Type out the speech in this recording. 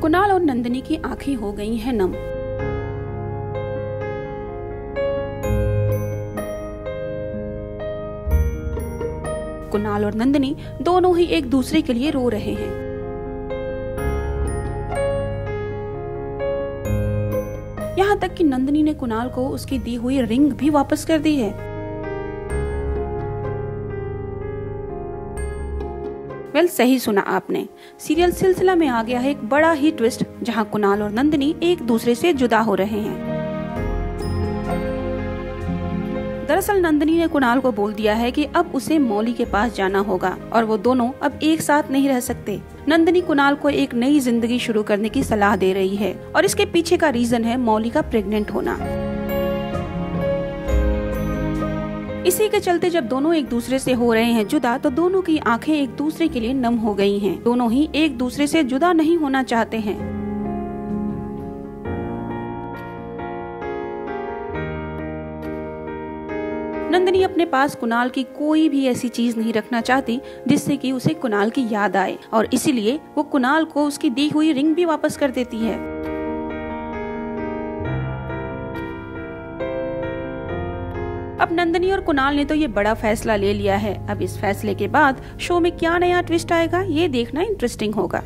कुणाल और नंदिनी की आँखें हो गई हैं नम। कुणाल और नंदिनी दोनों ही एक दूसरे के लिए रो रहे हैं। यहाँ तक कि नंदिनी ने कुणाल को उसकी दी हुई रिंग भी वापस कर दी है। वेल well, सही सुना आपने। सीरियल सिलसिला में आ गया है एक बड़ा ही ट्विस्ट जहाँ कुणाल और नंदिनी एक दूसरे से जुदा हो रहे हैं। दरअसल नंदिनी ने कुणाल को बोल दिया है कि अब उसे मौली के पास जाना होगा और वो दोनों अब एक साथ नहीं रह सकते। नंदिनी कुणाल को एक नई ज़िंदगी शुरू करने की सलाह दे रही है और इसके पीछे का रीजन है मौली का प्रेग्नेंट होना। इसी के चलते जब दोनों एक दूसरे से हो रहे हैं जुदा तो दोनों की आँखें एक दूसरे के लिए नम हो गई हैं। दोनों ही एक दूसरे से जुदा नहीं होना चाहते हैं नंदिनी अपने पास कुणाल की कोई भी ऐसी चीज़ नहीं रखना चाहती, जिससे कि उसे कुणाल की याद आए, और इसीलिए वो कुणाल को उसकी दी हुई रिंग भी वापस कर देती है अब नंदनी और कुणाल ने तो ये बड़ा फैसला ले लिया है। अब इस फैसले के बाद शो में क्या नया ट्विस्ट आएगा, ये देखना इंटरेस्टिंग होगा।